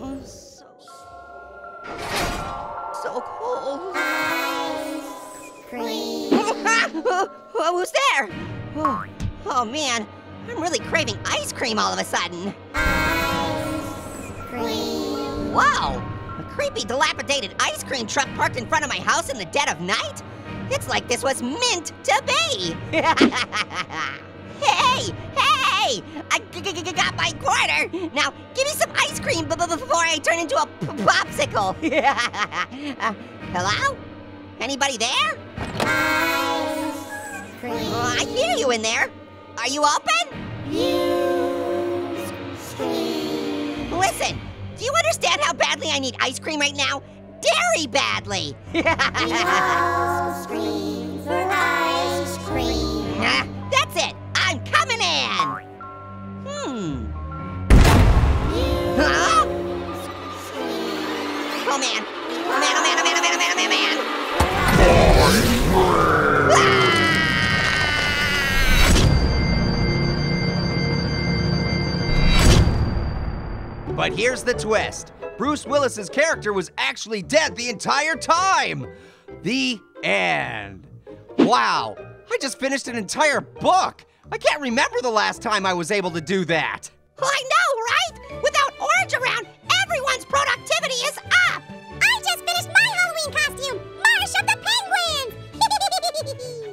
oh, so, so cold. what was there? Oh, oh man, I'm really craving ice cream all of a sudden. Wow, a creepy dilapidated ice cream truck parked in front of my house in the dead of night? It's like this was meant to be. hey, hey, I got my quarter. Now, give me some ice cream before I turn into a popsicle. uh, hello? Anybody there? Ice cream. Oh, I hear you in there. Are you open? Scream. Listen, do you understand how badly I need ice cream right now? Very badly. We all scream for ice cream. Oh man. Oh man, oh man, oh man, oh man, oh man, oh man, oh man. But here's the twist Bruce Willis's character was actually dead the entire time. The end. Wow, I just finished an entire book. I can't remember the last time I was able to do that. I know, right? Without Orange around, everyone's productivity is up. I finished my Halloween costume, Marsh of the Penguins.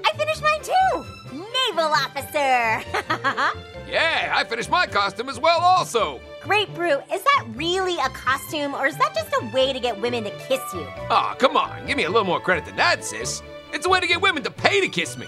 I finished mine too! Naval officer! Yeah, I finished my costume as well, also. Grapefruit, is that really a costume or is that just a way to get women to kiss you? Aw, come on, give me a little more credit than that, sis. It's a way to get women to pay to kiss me.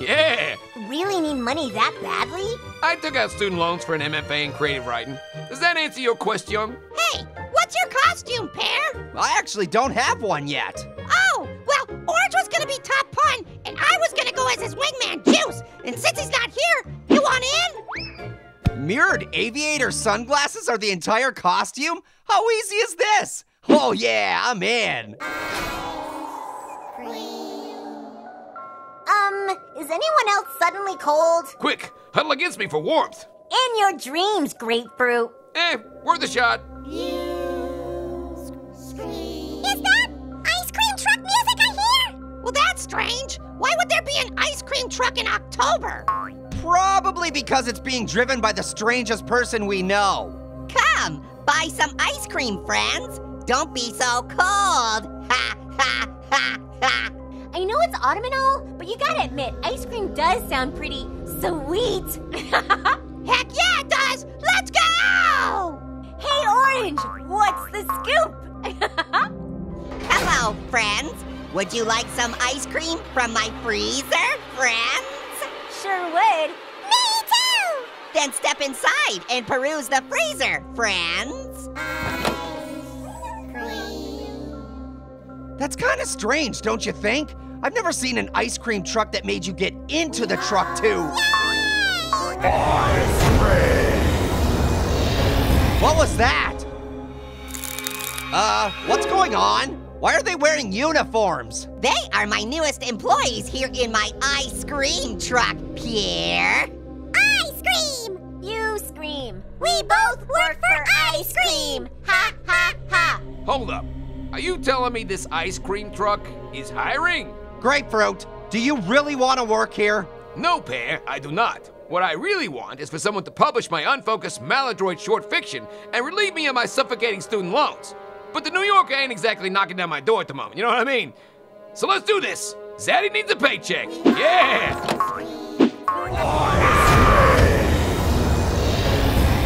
Yeah, Really need money that badly? I took out student loans for an MFA in creative writing. Does that answer your question? Hey, what's your costume, Pear? I actually don't have one yet. Oh, well, Orange was gonna be top pun, and I was gonna go as his wingman, Juice. And since he's not here, you want in? Mirrored aviator sunglasses are the entire costume? How easy is this? Oh, yeah, I'm in. Um, is anyone else suddenly cold? Quick, huddle against me for warmth. In your dreams, Grapefruit. Eh, worth a shot. Use. Well, that's strange. Why would there be an ice cream truck in October? Probably because it's being driven by the strangest person we know. Come, buy some ice cream, friends. Don't be so cold. Ha, ha, ha, ha. I know it's autumn and all, but you gotta admit, ice cream does sound pretty sweet. Heck yeah, it does. Let's go! hey, Orange, what's the scoop? Hello, friends. Would you like some ice cream from my freezer, friends? sure would. Me too. Then step inside and peruse the freezer, friends. Ice cream. That's kind of strange, don't you think? I've never seen an ice cream truck that made you get into the truck, too. What was that? Uh, what's going on? Why are they wearing uniforms? They are my newest employees here in my ice cream truck, Pierre. Ice cream. You scream. We both work for ice cream. Ha ha ha. Hold up. Are you telling me this ice cream truck is hiring? Grapefruit, do you really want to work here? No, Pear, I do not. What I really want is for someone to publish my unfocused maladroit short fiction and relieve me of my suffocating student loans. But the New Yorker ain't exactly knocking down my door at the moment, you know what I mean? So let's do this. Zaddy needs a paycheck. Yeah!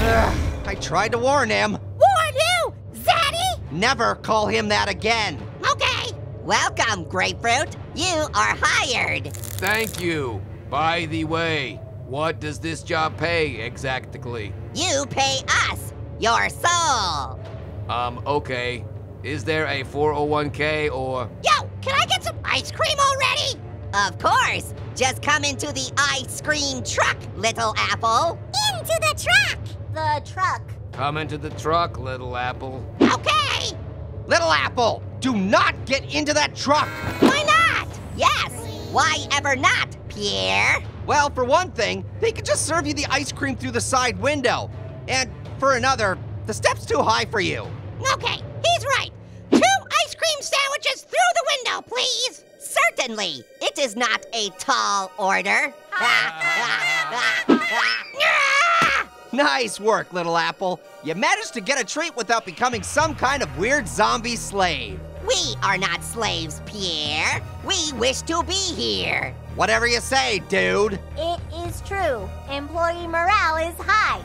Ugh, I tried to warn him. Warn you, Zaddy! Never call him that again. Okay. Welcome, Grapefruit. You are hired. Thank you. By the way, what does this job pay exactly? You pay us, your soul. Um, okay. Is there a 401k or. Yo, can I get some ice cream already? Of course. Just come into the ice cream truck, little apple. Into the truck. The truck. Come into the truck, little apple. Okay. Little Apple, do not get into that truck. Why not? Yes. Why ever not, Pierre? Well, for one thing, they could just serve you the ice cream through the side window. And for another, the step's too high for you. Okay, he's right. Two ice cream sandwiches through the window, please. Certainly, it is not a tall order. Nice work, little apple. You managed to get a treat without becoming some kind of weird zombie slave. we are not slaves, Pierre. We wish to be here. Whatever you say, dude. It is true. Employee morale is high.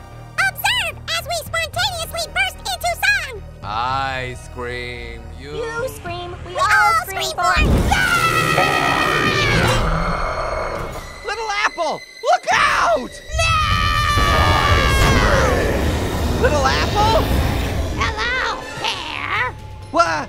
Observe as we spontaneously burst into song. Ice cream. You. You scream, we, We all scream for it. Little apple, look out! No! Little apple? Hello, Pear. What?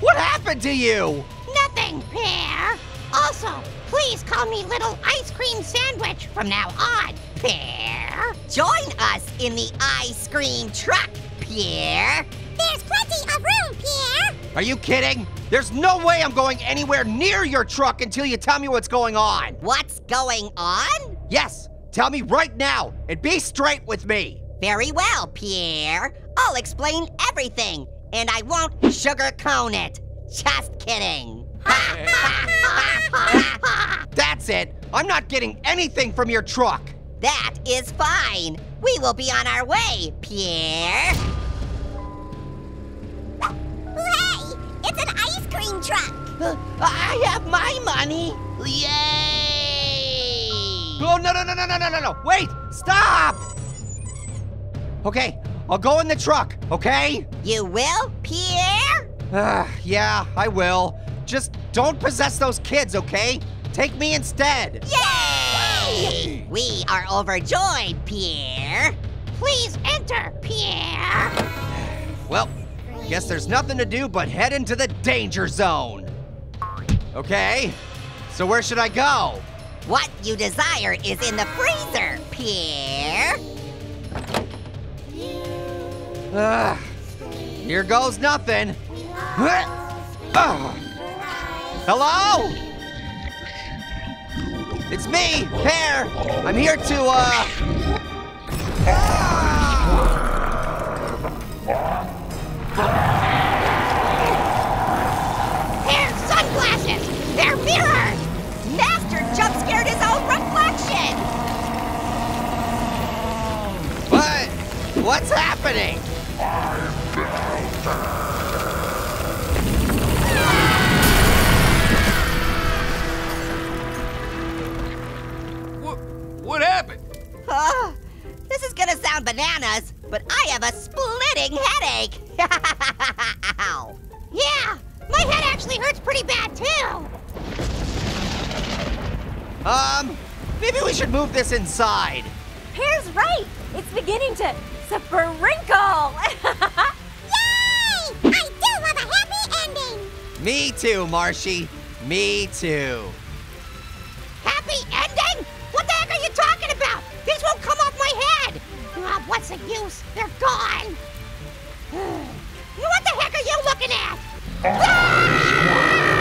What happened to you? Nothing, Pear. Also, please call me Little Ice Cream Sandwich from now on, Pear. Join us in the ice cream truck, Pierre. There's plenty of room, Pierre. Are you kidding? There's no way I'm going anywhere near your truck until you tell me what's going on. What's going on? Yes, tell me right now and be straight with me. Very well, Pierre. I'll explain everything, and I won't sugarcoat it. Just kidding. That's it. I'm not getting anything from your truck. that is fine. We will be on our way, Pierre. track. Uh, I have my money. Yay! Oh, no, no, no, no, no, no, no. Wait, stop. Okay, I'll go in the truck, okay? You will, Pierre? Uh, yeah, I will. Just don't possess those kids, okay? Take me instead. Yay! We are overjoyed, Pierre. Please enter, Pierre. well, guess there's nothing to do but head into the danger zone. Okay, so where should I go? What you desire is in the freezer, Pierre. Ugh, here goes nothing. Ugh. Hello? It's me, Pear. I'm here to, uh. What, what happened? Oh, this is gonna sound bananas, but I have a splitting headache! Ow. Yeah, my head actually hurts pretty bad too! Um, maybe we should move this inside. Pear's right. It's beginning to sprinkle. Yay! Me too, Marshy. Me too. Happy ending? What the heck are you talking about? These won't come off my head! Ah, what's the use? They're gone! what the heck are you looking at? Ah!